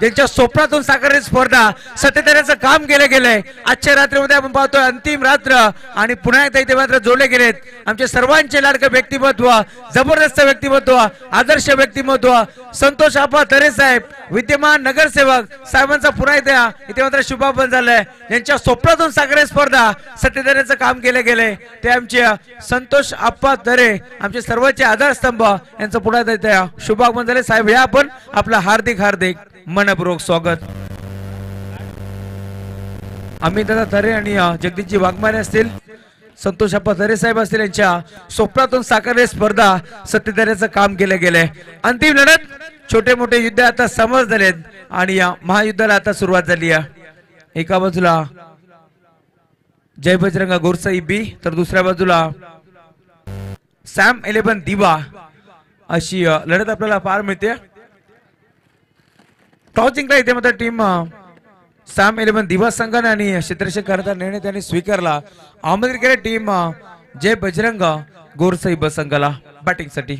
ज्यांच्या स्वप्नातून साकारली स्पर्धा सत्यतेचं काम केलं गेलंय. आजच्या रात्रीमध्ये आपण पाहतोय अंतिम रात्र आणि पुन्हा एकदा इथे मात्र जोडले गेलेत. आमचे सर्वांचे लाडकं व्यक्तिमत्व जबरदस्त व्यक्तिमत्व आदर्श व्यक्तिमत्व संतोष आपा तरे साहेब विद्यमान नगरसेवक साहेबांचा पुन्हा एकदा इथे मात्र शुभापन झालंय. ज्यांच्या स्वप्नातून साखरे स्पर्धा सत्यतेचं काम केले गेलंय ते आमचे संतोष आप्पा तरे आमचे सर्वांचे आधारस्तंभ यांचं पुन्हा एकदा इथे शुभागमन झाले साहेब या आपण आपलं हार्दिक हार्दिक. मनपूर्वक स्वागत. अमित दादा थरे आणि जगदीशजी वाघमारे असतील संतोष अप्पा थरे साहेब असतील यांच्या स्वप्नातून साकारले स्पर्धा सत्यधर्याचं काम केलं गेलंय. अंतिम लढत छोटे मोठे युद्ध आता समज झालेत आणि या महायुद्धाला आता सुरुवात झाली आहे. एका बाजूला जय बजरंगा गोरसाई बी तर दुसऱ्या बाजूला सॅम इलेव्हन दिवा अशी लढत आपल्याला पार मिळते. टॉस जिंकला इथे मात्र टीम सॅम इलेव्हन दिवस संघाने आणि क्षेत्ररक्षक करता निर्णय त्यांनी स्वीकारला. आमंत्रित केले टीम जय बजरंग गोरसाई बस संघाला बॅटिंगसाठी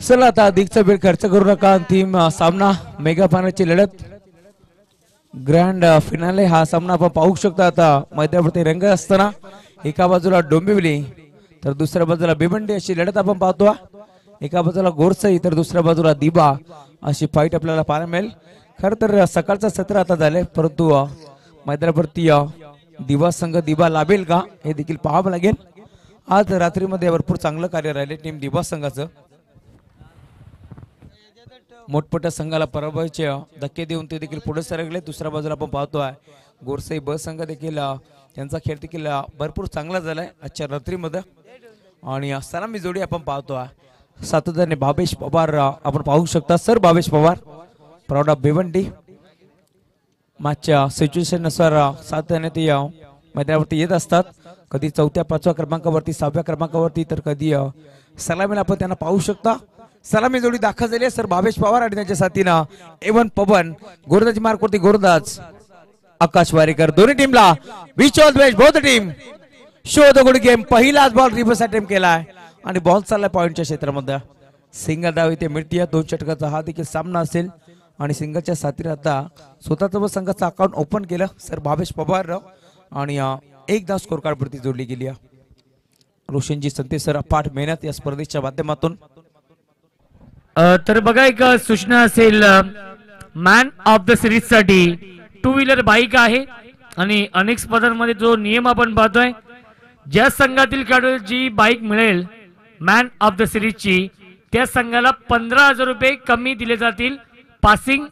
चला आता अधिकचा वेळ खर्च करू नका. अंतिम सामना मेगा फायनलची लढत. ग्रँड फिनाले हा सामना आपण पाहू शकतो आता. मैदानावरती रंग असताना एका बाजूला डोंबिवली तर दुसऱ्या बाजूला भिवंडी अशी लढत आपण पाहतो एका बाजूला गोरसई तर दुसऱ्या बाजूला दिबा अशी फाईट आपल्याला पाहायला मिळेल. खर तर सकाळचं सत्र आता झालंय परंतु अ, मैदानावरती अ, दिवा संघ दिवा लाभेल का हे देखील पाहावं लागेल. आज रात्रीमध्ये भरपूर चांगलं कार्य राहिले टीम दिवा संघाचं. मोठमोठ्या संघाला पराभवाचे धक्के देऊन ते देखील पुढे सरकले. दुसऱ्या बाजूला आपण पाहतो आहे गोरसाई ब संघ देखील त्यांचा खेळ देखील भरपूर चांगला झाला आहे आजच्या रात्रीमध्ये. आणि सलामी जोडी आपण पाहतो आहे सातत्याने भावेश पवार आपण पाहू शकता. Sir Bhavesh Pawar proud of Bhiwandi. मागच्या सिच्युएशननुसार सातत्याने ते अ, मैदानावरती येत असतात. कधी चौथ्या पाचव्या क्रमांकावरती सहाव्या क्रमांकावरती तर कधी सलामीला आपण त्यांना पाहू शकता. सलामी जोडी दाखल झाली आहे. सर भावेश पवार आणि त्यांच्या साथीनं एवन पवन गोरदाची मार्कवरती गोरदाज आकाश वारेकर. दोन्ही टीमला विच ऑल टीम. शोध गुड गेम पहिलाच बॉल रिव्हर्स अटेम्प्ट केलाय. आणि बॉल चाललाय पॉईंटच्या क्षेत्रामध्ये. सिंगल डाव इथे मिळतीये. दोन षटकाचा हा देखील सामना असेल. आणि सिंगलच्या साथीने आता स्वतःचं व संघाचं अकाउंट ओपन केलं. सर भावेश पवार आणि एकदा स्कोर कार्ड जोडली गेली आहे. रोशनजी संते सर अपाट मेहनत या स्पर्धेच्या माध्यमातून. तर बघा एक सूचना असेल मॅन ऑफ द सिरीजसाठी टू व्हीलर बाईक आहे आणि अनेक स्पर्धांमध्ये जो नियम आपण पाहतोय ज्या संघातील खेळाडूला जी बाईक मिळेल मॅन ऑफ द सिरीजची त्या संघाला पंधरा हजार रुपये कमी दिले जातील. पासिंग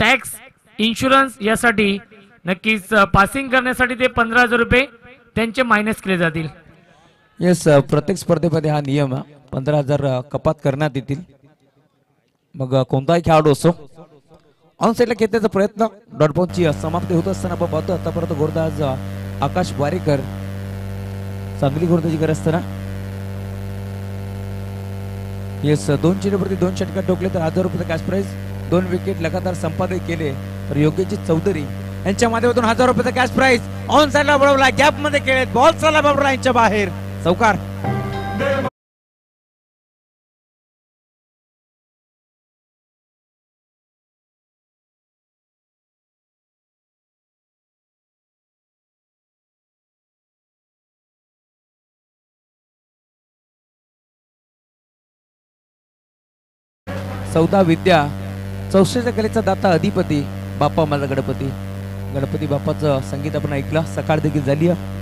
टॅक्स इन्शुरन्स यासाठी नक्कीच पासिंग करण्यासाठी ते पंधरा हजार रुपये त्यांचे मायनस केले जातील. येस प्रत्येक स्पर्धेमध्ये हा नियम पंधरा हजार कपात करण्यात येतील. मग कोणताही खेळाडू असो ऑन साईडला घेतल्याचा प्रयत्न डॉटबॉलची समाप्ती होत असताना आपण पाहतो आतापर्यंत गोरदाज आकाश वारेकर चांगली गोरदाची गरज असताना. येस दोन चेंडूवरती दोन षटकार ठोकले तर हजार रुपये कॅश प्राईज दोन विकेट लगातार संपादित केले तर योग्यजी चौधरी यांच्या माध्यमातून हजार रुपयाचा कॅश प्राईज ऑन साईडला बळवला गॅपमध्ये खेळत बॉल चालला बळवला यांच्या बाहेर. चौकार. चौदा विद्या चौशेच्या कलेचा दाता अधिपती बाप्पा माझा गणपती. गणपती बाप्पाचं संगीत आपण ऐकलं सकाळ देखील झाली आहे.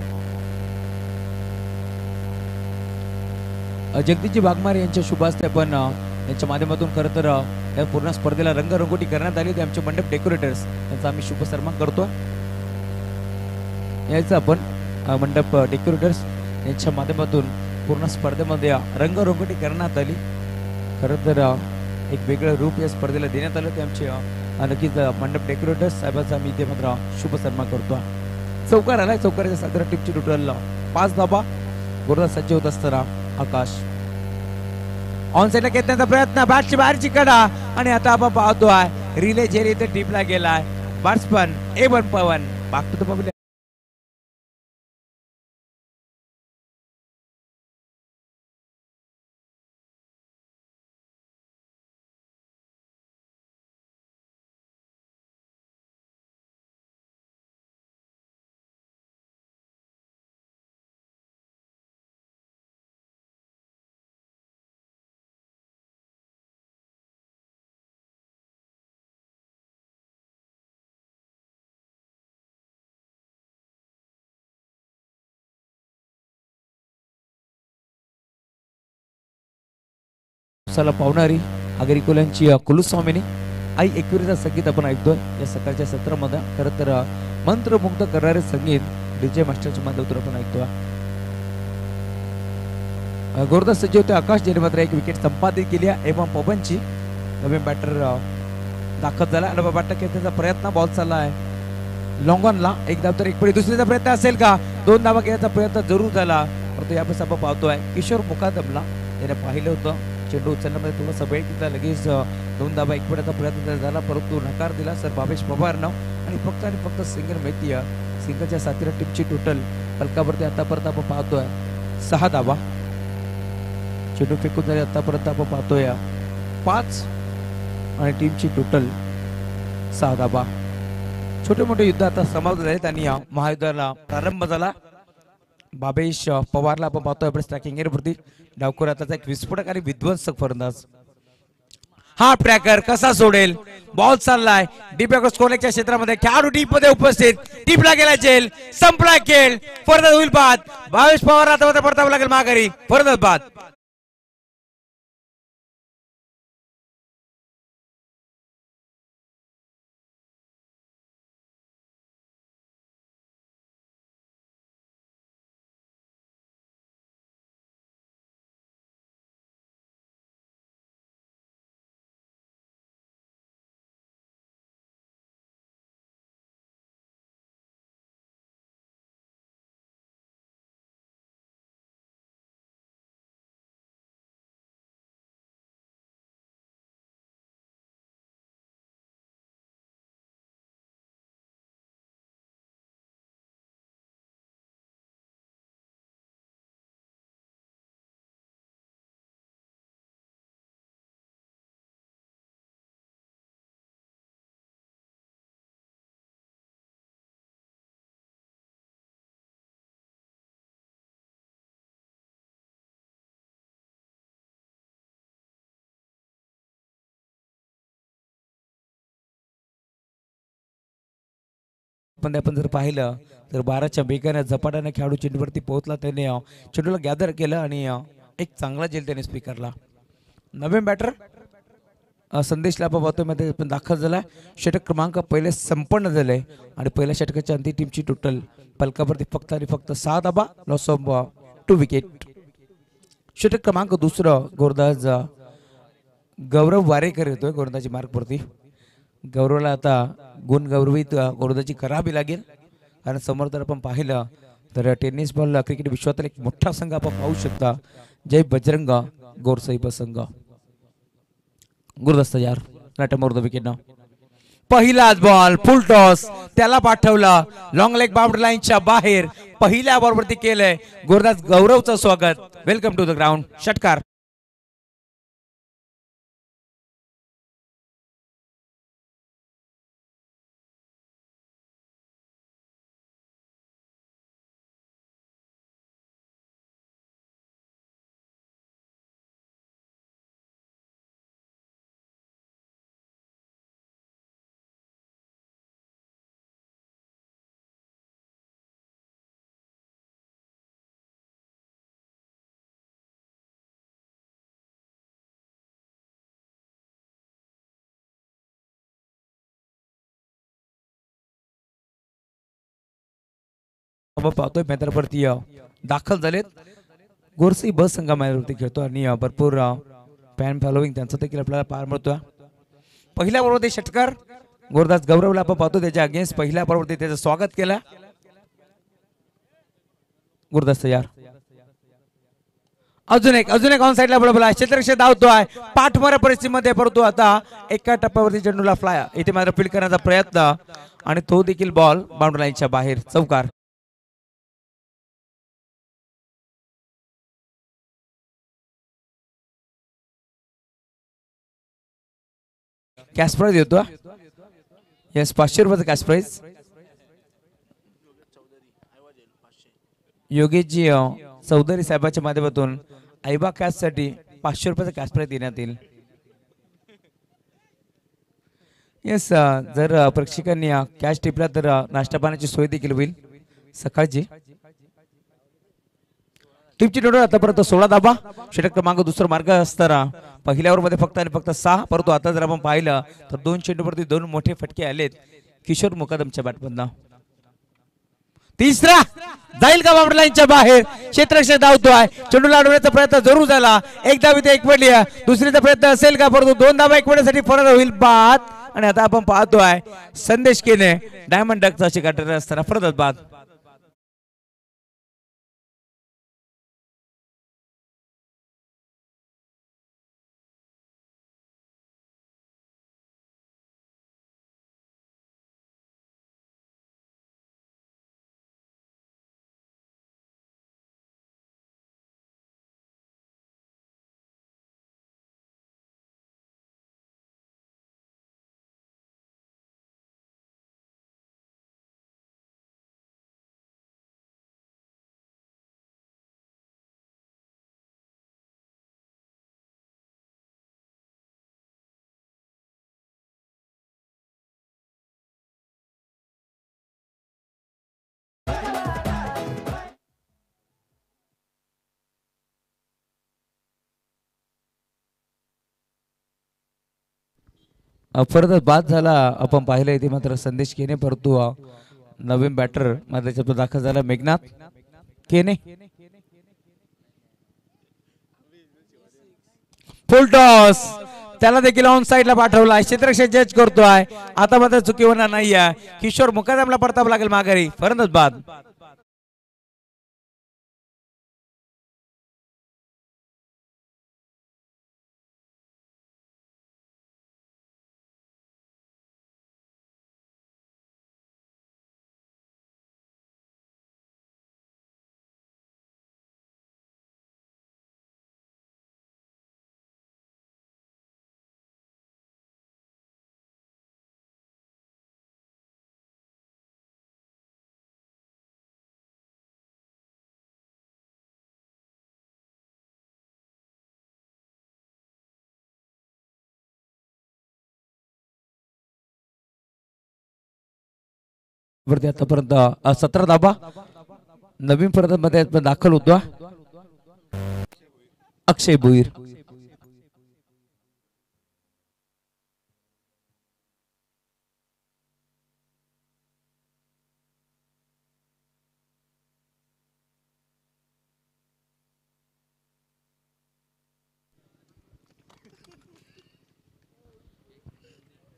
जगदीशजी वाघमारे यांच्या शुभास्ते आपण यांच्या माध्यमातून खरं तर या पूर्ण स्पर्धेला रंगरंगोटी करण्यात आली होती. आमचे मंडप डेकोरेटर्स यांचा आम्ही शुभसन्मान करतो यायचं आपण मंडप डेकोरेटर्स यांच्या माध्यमातून पूर्ण स्पर्धेमध्ये रंगरंगोटी करण्यात आली. खरं तर एक वेगळं रूप या स्पर्धेला देण्यात आलं. ते आमचे अ, नक्कीच मंडप डेकोरेटर्स. साहेबांचा मी इथे मात्र शुभ सन्मान करतो. चौकार आलाय. चौकाराच्या साधारण टिपची टोटल पाच धाबा. गोरदा सज्ज होत असताना आकाश. ऑन साईडला घेतण्याचा प्रयत्न. बॅटची बाहेरची कडा. आणि आता आपण पाहतोय रिले झेरी इथे टीपला गेलाय. Batsman A one Pawan. बाग टू पावणारी आगरिकोल्यांची कुलुस्वामिनी. आई एकविरीचा संगीत आपण ऐकतोय. या सकाळच्या सत्रामध्ये खरं तर मंत्रमुग्ध करणारे संगीत डीजे मास्टरच्या माध्यमातून आपण ऐकतोय. गोरदास सज्ज होते. आकाश जेने मात्र एक विकेट संपादित केली आहे. एवं पवनची. नवीन बॅटर दाखल झाला. आणि बॅटर खेळण्याचा प्रयत्न बॉल चालला आहे. लॉंग ऑनला एक धाव तर एक पडी दुसरीचा प्रयत्न असेल का? दोन धावा घेण्याचा प्रयत्न जरूर झाला. परंतु यावेळेस आपण पाहतोय. किशोर मुकादमला त्याने पाहिलं होतं. चेंडू उचलण्यामध्ये थोडासा वेळ घेतला लगेच दोन धावा एक पड्याचा प्रयत्न झाला परंतु नकार दिला सर भावेश पवारनं. आणि फक्त आणि फक्त सिंगल मेहती सिंगलच्या साथीला टीमची टोटल फलकावरती आतापर्यंत आपण पाहतोय सहा धावा चेंडू फेकून झाले आतापर्यंत आपण पाहतोय पाच. आणि टीमची टोटल सहा धाबा छोटे मोठे युद्ध आता समाप्त झालेत आणि महायुद्धाला प्रारंभ झाला. बाबेश पवारला आपण पाहतोय आपण एअरवरती डावखोर एक विस्फोटक आणि विध्वंसक फलंदाज. हा ट्रॅकर कसा सोडेल? बॉल चाललाय. डीप कोलेच्या क्षेत्रामध्ये खेळाडू डीपमध्ये उपस्थित. टीपला गेला जेल संपला खेळ. फरदत होईल बाद. भावेश पवार आता परतावं लागेल माघारी. फरदत बाद. पण आपण जर पाहिलं तर बाराच्या वेगाने झपाट्याने खेळाडू चेंडूवरती पोहोचला त्याने चेंडूला गॅदर केलं आणि एक चांगला जेल त्याने स्पीकरला नवीन बॅटर संदेश लाभा पाहतोयमध्ये पण दाखल झाला. षटक क्रमांक पहिले संपन्न झाले आणि पहिल्या षटकाच्या अंतिम टीमची टोटल पलकावरती फक्त आणि फक्त सहा धाबा लॉस ऑफ टू विकेट षटक क्रमांक दुसरं गोरदाज गौरव वारेकर येतोय गोरंदाजी मार्कवरती गौरवला आता गुणगौरवित गौरवित करावी लागेल. कारण समोर जर आपण पाहिलं तर टेनिस बॉल क्रिकेट विश्वातील एक मोठा संघ आपण पाहू शकता. जय बजरंग गोरसाहेब संघ. गुरुदस्त यार नाटमोर्द विकेट ना पहिलाच बॉल फुल टॉस त्याला पाठवला. लॉंग लेग बाउंड्री लाईनच्या बाहेर. पहिल्या बॉलवरती केलंय. गुरुदास गौरवचं स्वागत. वेलकम टू द ग्राउंड षटकार. आपण पाहतोय मैदानावरती दाखल झालेत. गोरसी बस संघ मैदानावरती खेळतो आणि भरपूर फॅन फॉलोविंग त्यांचं देखील आपल्याला पार मिळतोय. पहिल्या बरोबर षटकार गोरदास गौरवला आपण पाहतो त्याच्या अगेन्स्ट पहिल्या बरोबर त्याचं स्वागत केलं. गुरुदास तयार. अजून एक अजून एक ऑन साईडला बरोबर आहे. क्षेत्रक्षे धावतोय. पाठमारा परिस्थितीमध्ये परंतु आता एका टप्प्यावरती चेंडूला फ्लाय इथे मात्र फील्ड करण्याचा प्रयत्न. आणि तो देखील बॉल बाउंड्री लाईनच्या बाहेर. चौकार. कॅश प्राईज येतो येस पाचशे रुपयाचा कॅश प्राईज योगेशजी चौधरी साहेबाच्या माध्यमातून आईबा कॅशसाठी पाचशे रुपयाचा कॅश प्राईज देण्यात येईल. येस जर प्रेक्षकांनी कॅश टिपला तर नाश्ता पाण्याची सोय देखील होईल. सकाळची. टीमची नोंद आतापर्यंत सोळा दाबा षटक क्रमांक दुसरा मार्ग असताना पहिल्या मध्ये फक्त आणि फक्त सहा परंतु आता जर आपण पाहिलं तर दोन चेंडूवरती दोन मोठे फटके आलेत. किशोर मुकादमच्या बॅटमधनं. तिसरा! जाईल का बाउंड्री लाईनच्या बाहेर? क्षेत्रक्षे धावतोय. चेंडूला अडवण्याचा प्रयत्न जरूर झाला. एक धाव इथे एक पडली दुसरीचा प्रयत्न असेल का? परंतु दोन धावा एक पडण्यासाठी फरक होईल बाद. आणि आता आपण पाहतोय संदेश केने डायमंड डकचा शिकाटर असताना परत बाद. अ, बाद झाला. आपण पाहिलं इथे मात्र संदेश केने परंतु नवीन बॅटर मात्र दाखल झाला मेघनाथ. केने. फुल टॉस त्याला देखील ऑन साईडला पाठवला. क्षेत्रक्षे जज करतोय. आता मात्र चुकी होणार नाहीये. किशोर मुकादमला परतावं लागेल माघारी. परतच बाद. वरती आतापर्यंत सतरा धाबा नवीन पर्यंत मध्ये दाखल होतो अक्षय भुईर.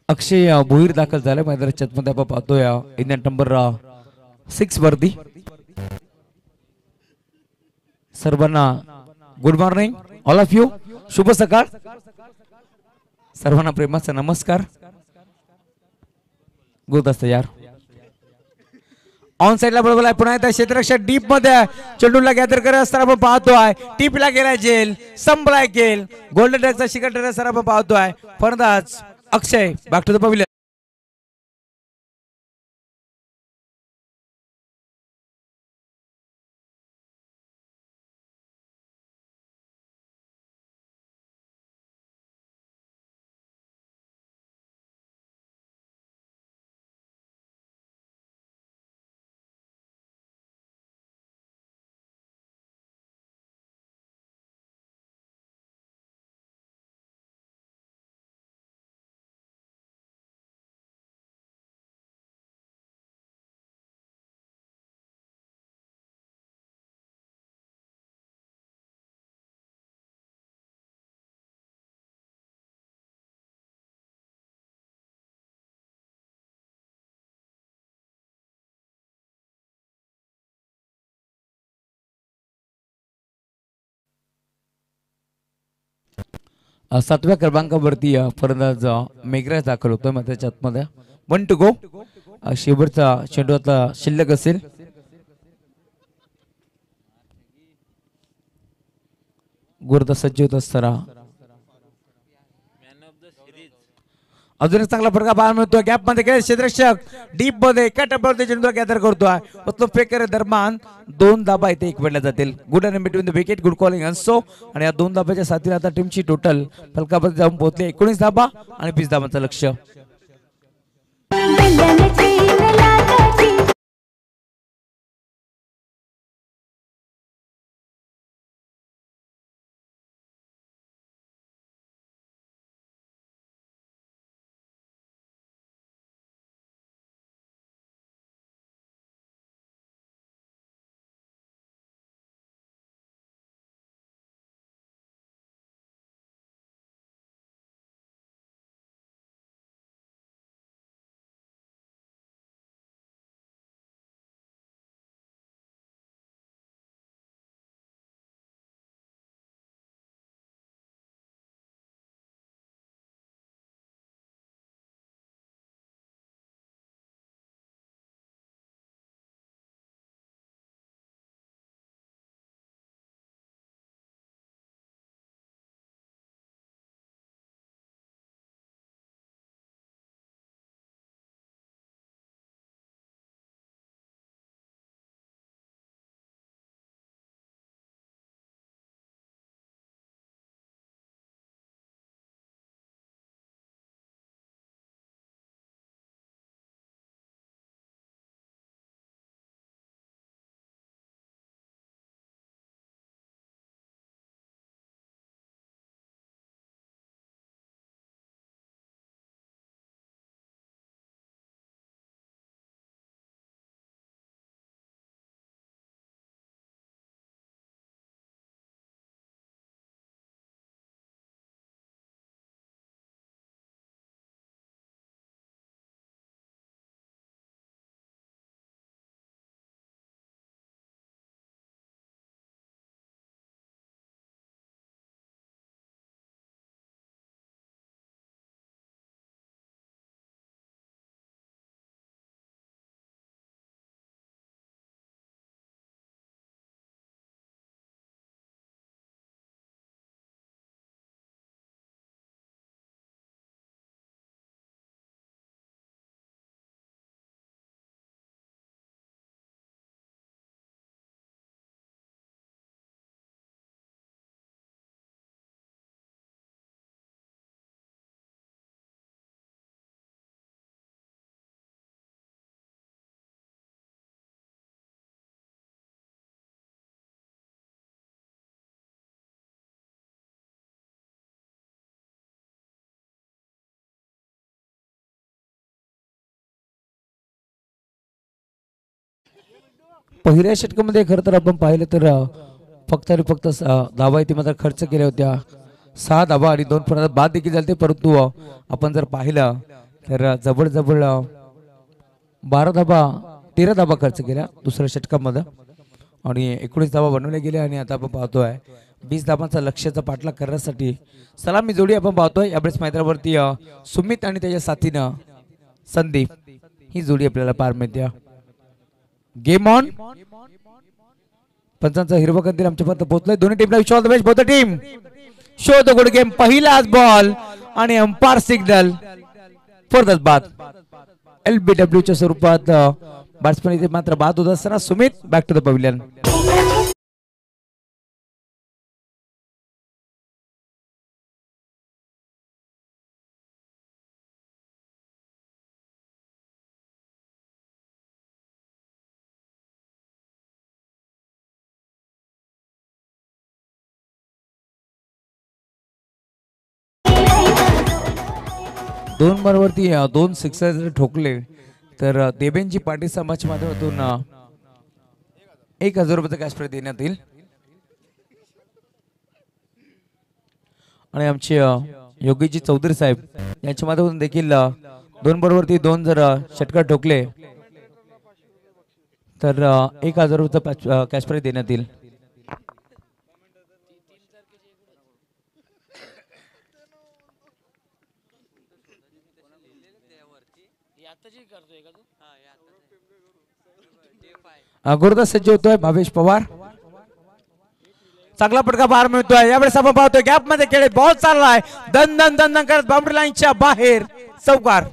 अक्षय भुईर भोईर दाखल झाले. मैदानाच्या मध्ये आपण पाहतोय इंडियन नंबर सिक्स वरती सर्वांना good morning all of you शुभ सकाळ. सर्वांना प्रेमाचा नमस्कार. गुड गुरुदास यार ऑन साईडला बरोबर आहे. पुन्हा एकदा क्षेत्ररक्षक डीपमध्ये चेंडूला गॅदर करत असताना आपण पाहतोय. टीपला गेला जेल संपलाय गेल गोल्डन टॅक्सचा शिखर ठरत आपण पाहतोय. फरंदाज Akshay back to the pavilion सातव्या क्रमांकावरती फलंदाज मेघराज दाखल होतोय मग त्याच्या आतमध्ये वन टू गो. शेवटचा चेंडू आता शिल्लक असेल. गुरुदा सज्ज होत असताना. अजून एक चांगला फटका पाहायला मिळतो गॅपमध्ये काय क्षेत्रक्षक डीपमध्ये एका टप्प्यावरती चेंडू गॅदर करतोय तो फेकर दरम्यान दोन दाबा इथे एक वेळेला जातील. गुड आणि between the wicket good calling असो आणि या दोन दाब्याच्या साथीला आता टीमची टोटल फलकामध्ये जाऊन पोहोचली. एकोणीस दाबा आणि वीस दाबांचं लक्ष पहिल्या षटकामध्ये खरं तर आपण पाहिलं तर फक्त आणि फक्त स- धावा इथे मात्र खर्च केल्या होत्या. सहा धावा आणि दोन फलंदाज बाद देखील झाले परंतु आपण जर पाहिलं तर जवळजवळ बारा धाबा तेरा धाबा खर्च केला दुसऱ्या षटकामध्ये. आणि एकोणीस धाबा बनवल्या गेल्या आणि आता आपण पाहतोय वीस धाबांचा लक्ष्याचा पाठलाग करण्यासाठी सलामी जोडी आपण पाहतोय. यावेळेस मैदानावरती सुमित आणि त्याच्या साथीनं संदीप ही जोडी आपल्याला पार मिळते. गेम ऑन पंचांचा हिरवा कंदील आमच्यापर्यंत पोहोचलाय. दोन्ही टीमला विश्वास match both team show the good game. पहिलाच बॉल आणि अंपायर सिग्नल फॉर दस बाद एल बी च्या स्वरूपात बॅट्समॅन इथे मात्र बाद होत असताना Sumit back to the pavilion दोन बरोबरती दोन सिक्सर जर ठोकले तर देबेनजी देवेंजी पाटील समाज माध्यमातून एक हजार रुपयाचा कॅश प्राईज देण्यात येईल. आणि आमचे योगीजी चौधरी साहेब यांच्या माध्यमातून देखील दोन बरोबरती दोन जर षटकार ठोकले तर एक हजार रुपयाचा कॅश प्राईज देण्यात येईल. गुरुदास सज्ज होतोय भावेश पवार. चांगला फटका बाहेर मिळतोय. यावेळेस आपण पाहतोय गॅपमध्ये खेळ बॉल चाललाय. दन दन दन दन करत बाउंड्री लाईनच्या बाहेर. चौकार.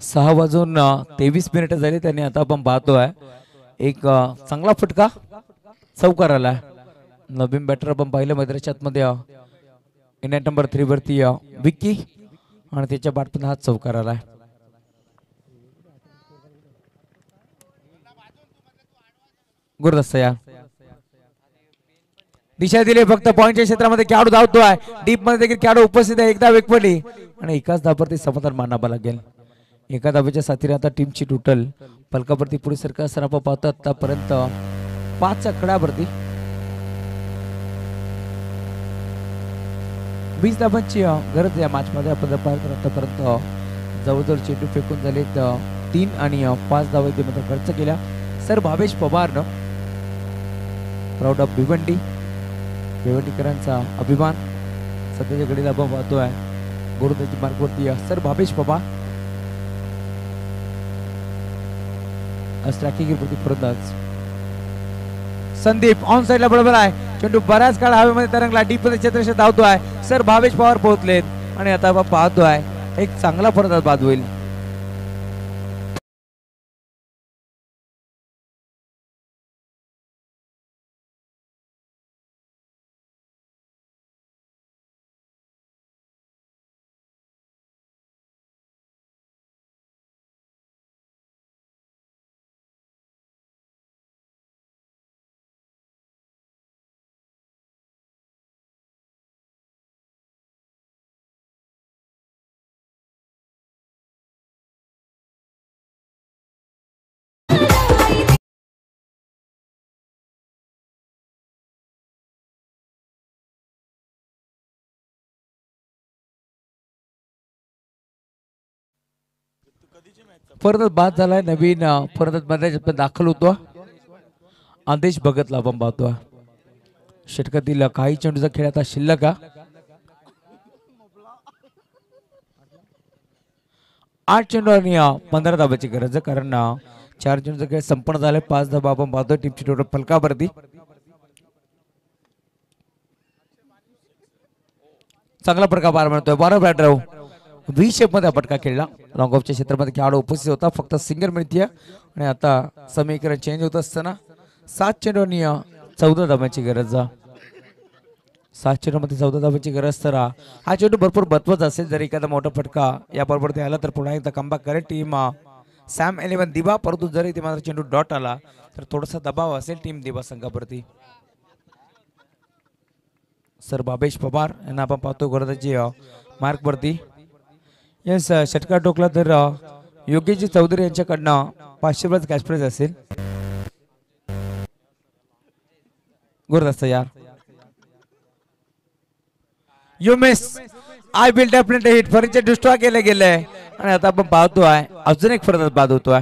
सहा वाजून तेवीस मिनिटं झाली त्यांनी आता आपण पाहतोय. एक चांगला फटका चौकार आलाय नवीन बॅटर आपण पाहिलं मैदानाच्या आतमध्ये अ, इंडियन नंबर थ्री वरती विक्की आणि त्याच्या बाटपून हा चौकार आलाय गुरुदस्त या दिशा दिली फक्त पॉईंटच्या क्षेत्रामध्ये खेळाडू धावतोय. डीपमध्ये देखील खेळाडू उपस्थित आहे. एकदा वेगपडली आणि एकाच धावरती समाधान मानावं लागेल. एका धाब्याच्या साथीने आता टीमची टोटल पलकावरती पुढे सरकार सर आपण पाहतो. आतापर्यंत पाच आकड्यावरती वीस धाबांची गरज या मॅच मध्ये आपण जर पाहिलं तर आतापर्यंत जवळजवळ चेंडू फेकून झालेत तीन आणि पाच धावा इथे खर्च केला सर भावेश पवारनं प्राऊड ऑफ भिवंडी. भिवंडीकरांचा अभिमान. सध्याच्या घडीला आपण पाहतोय. गुरुदाची मार्गवरती सर भावेश पवार. स्ट्रॅकिंग प्रति फलंदाज संदीप ऑन साईडला बरोबर आहे. चेंडू बऱ्याच काळ हवेमध्ये तरंगला. डीपमध्ये धावतो आहे सर भावेश पवार पोहोचलेत. आणि आता पाहतो आहे. एक चांगला फलंदाज बाद होईल. परत बाद झालाय नवीन अं, मध्ये दाखल होतो. आदेश भगतला आपण पाहतो षटकातील काही चेंडूचा खेळ आता शिल्लक आठ चेंडू आणि पंधरा धाबाची गरज आहे कारण चार चेंडूचा खेळ संपन्न झालाय. पाच धाबा आपण पाहतो टीमची टोटल फलकावरती. चांगला प्रकार पार म्हणतोय बरोबर बॅटर व्ही शेपमध्ये हा फटका खेळला लॉंग ऑफच्या क्षेत्रामध्ये खेळाडू उपस्थित होता फक्त सिंगर मिळते आणि आता समीकरण चेंज होत असताना सात चेंडू चौदा धाब्याची गरज सात चेंडूमध्ये चौदा धाब्याची गरज तर हा चेंडू भरपूर बदवत असेल जर एखादा मोठा फटका या बरोबर ते आला तर पुन्हा एकदा कमबॅक करेल टीम सॅम इलेव्हन दिबा परंतु जर इथे मात्र चेंडू डॉट आला तर थोडासा दबाव असेल टीम दिबा संघावरती सर बाबेश पवार यांना आपण पाहतो गोरदाची मार्कवरती येस षटकार टोकला तर uh, योगेशजी चौधरी यांच्याकडनं पाचशे रुपयाचा कॅश प्राईज असेल गुरुदस्त यार. You miss I will definitely hit furniture destroy केले गेले. आणि आता आपण पाहतोय अजून एक फरक बाद होतोय.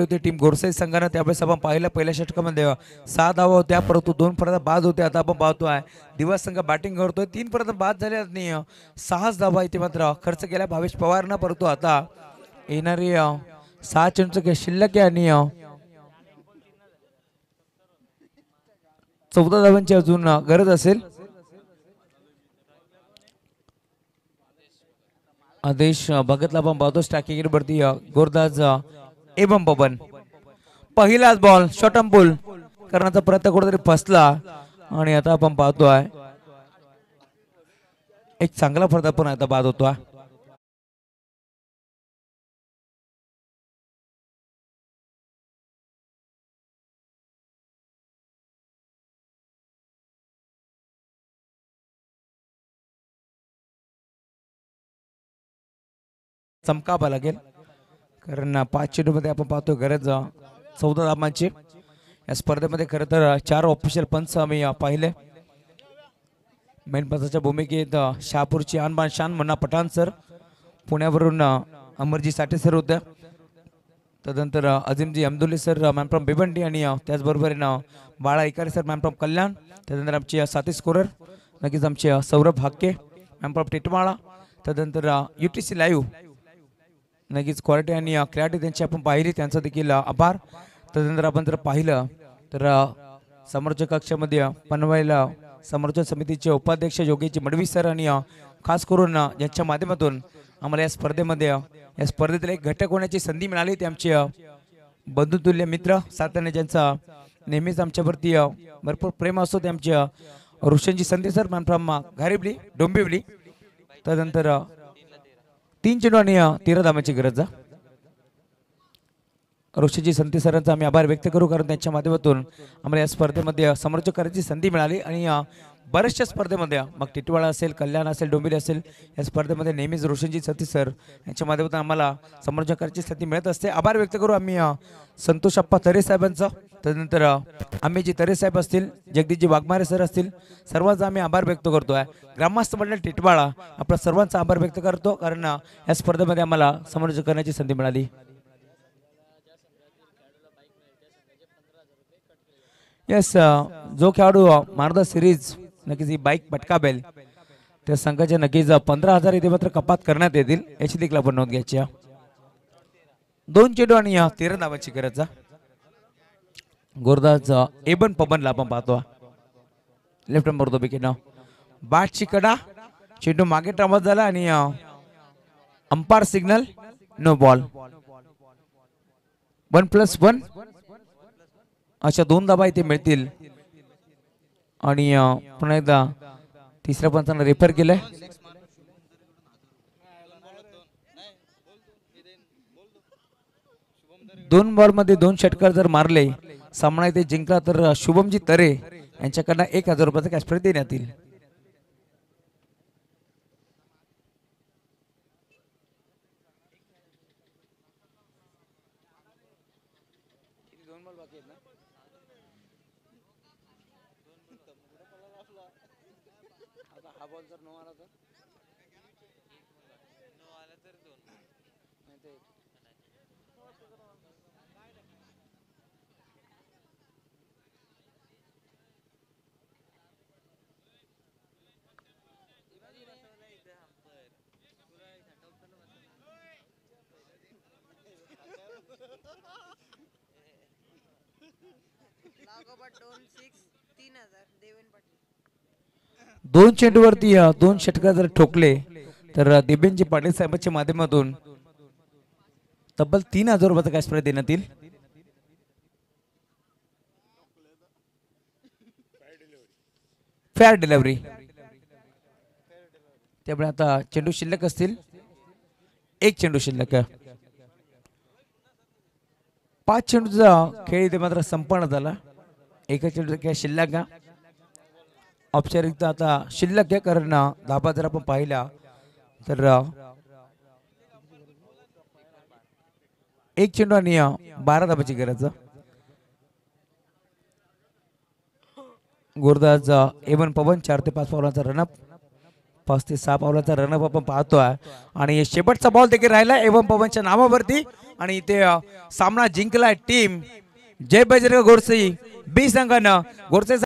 होती टीम गोरसाई संघानं त्यावेळेस आपण पाहिलं. पहिल्या षटकामध्ये सहा धावा होत्या परंतु दोन पर्यंत बाद होते. आता आपण पाहतो आहे दिवस संघ बॅटिंग करतोय. तीन पर्यंत बाद झाले नाही सहाच धावा इथे मात्र खर्च केला भावेश पवारनं. परंतु आता येणारी सहा चेंडूचं शिल्लक आहे आणि चौदा धावांची अजून गरज असेल. आदेश अ, बघतला आपण पाहतो. स्टॅकिंग वरती अ, गोरदाज एबम पवन पहिलाच बॉल शॉटम करण्याचा प्रयत्न कुठेतरी फसला आणि आता आपण पाहतोय. एक चांगला फरदा पण आता बाद होतो चमकावा लागेल. कारण पाच मध्ये आपण पाहतो गरज चौदा धामांची या स्पर्धेमध्ये खरं तर चार ऑफिशियल पंच आम्ही पाहिले. मेन पंचाच्या भूमिकेत शहापूरची आणबान शान म्हणा पठाण सर पुण्यावरून अमरजी साठे सर होत्या तदनंतर अजिमजी अमदुल्ले सर मॅम फ्रॉम भिवंडी आणि त्याचबरोबर Bala इकारे sir ma'am from Kalyan. त्यानंतर आमचे अ, साथी स्कोरर नक्कीच आमचे सौरभ हाके मॅम फ्रॉम टिटवाळा त्यानंतर यू टी सी लाईव्ह नक्कीच क्वालिटी आणि क्लॅरिटी त्यांची आपण पाहिली त्यांचा देखील आभार. त्यानंतर आपण जर पाहिलं तर समोरच्या कक्षामध्ये अ, समोरच्या समितीचे उपाध्यक्ष योगेची मडवी सर आणि खास करून यांच्या माध्यमातून आम्हाला या स्पर्धेमध्ये या स्पर्धेतील एक घटक होण्याची संधी मिळाली. ते आमचे बंधुतुल्य मित्र साताने ज्यांचा नेहमीच आमच्यावरती भरपूर प्रेम असतो. ते आमच्या ऋषांची संधी सर मॅम फ्रॉम घारिबली डोंबिवली. त्यानंतर तीन चेंडू आणि तेरा धावांची गरज आहे. रोशनजी संते सरांचा आम्ही आभार व्यक्त करू कारण त्यांच्या माध्यमातून आम्हाला या स्पर्धेमध्ये अ, करायची संधी मिळाली आणि बऱ्याचशा स्पर्धेमध्ये मग टिटवाळा असेल कल्याण असेल डोंबिवली असेल या स्पर्धेमध्ये नेहमीच रोशनजी सती सर. यांच्या माध्यमातून आम्हाला समोरच्या स्थिती संधी मिळत असते. आभार व्यक्त करू आम्ही संतोष अप्पा तरे साहेबांचा. त्यानंतर आम्ही जी तरे साहेब असतील जगदीशजी वाघमारे सर असतील सर्वांचा आम्ही आभार व्यक्त करतो आहे ग्रामस्थ मंडळ टिटवाळा आपला सर्वांचा आभार व्यक्त करतो कारण या स्पर्धेमध्ये आम्हाला समोरच्या करण्याची संधी मिळाली. येस जो खेळाडू मारदा सिरीज नक्कीच ही बाईक पटकावेल त्या संघाच्या नक्कीच पंधरा हजार इथे मात्र कपात करण्यात येतील याची देखील आपण नोंद घ्यायची दोन चेडू आणि या तेरा धावांची गरज गोरदास एबन पबनला आपण पाहतो. लेफ्ट नंबर तो बिकेनं. बाटची कडा चेंडू मागे ट्रामत झाला आणि umpire signal no ball. One plus one. अशा दोन धाबा इथे मिळतील. आणि पुन्हा एकदा तिसऱ्या पंचानं रेफर केलंय. दोन बॉलमध्ये दोन षटकार जर मारले सामना इथे जिंकला तर शुभमजी तरे यांच्याकडनं एक हजार रुपयाचा कॅश देण्यात येईल लागोपाठ दोन सिक्स तीन हजार देवेन पाटील दोन चेंडूवरती दोन षटकार जर ठोकले तर दिबेनजी पाटील साहेबांच्या माध्यमातून तब्बल तीन हजार रुपयाचा कॅश प्राईज देण्यात येईल? फेअर डिलेवरी त्यामुळे आता चेंडू शिल्लक असतील. एक चेंडू शिल्लक. पाच चेंडूचा खेळ इथे मात्र संपन्न झाला. एका चेंडूचा खेळ शिल्लक. आहे औपचारिकता आता शिल्लक हे करणं. धाबा जर आपण पाहिला तर एक चेंडू आणि बारा धाबाची गरज. आहे. गुरुदास एवन पवन चार ते पाच पावलांचा रनअप पाच ते सहा पावलाचा रनअप आपण पाहतोय. आणि शेवटचा बॉल देखील राहिला एवम पवनच्या नावावरती. आणि इथे सामना जिंकलाय टीम जय बजरंग गोडसे. बी संघानं. गोडसे